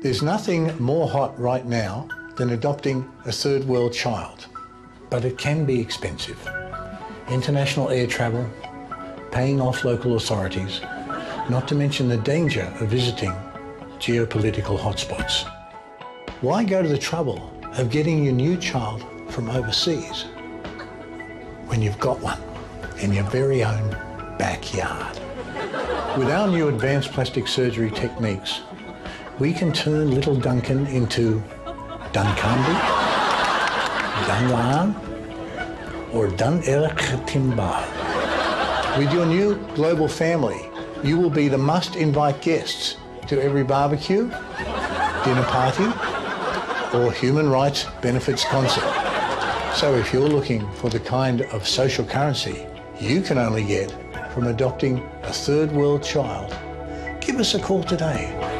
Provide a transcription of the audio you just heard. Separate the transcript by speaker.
Speaker 1: There's nothing more hot right now than adopting a third world child, but it can be expensive. International air travel, paying off local authorities, not to mention the danger of visiting geopolitical hotspots. Why go to the trouble of getting your new child from overseas when you've got one in your very own backyard? With our new advanced plastic surgery techniques, we can turn little Duncan into Duncombe, Dunlan, or Dun Eric Timbar. With your new global family, you will be the must-invite guests to every barbecue, dinner party, or human rights benefits concert. So if you're looking for the kind of social currency you can only get from adopting a third world child, give us a call today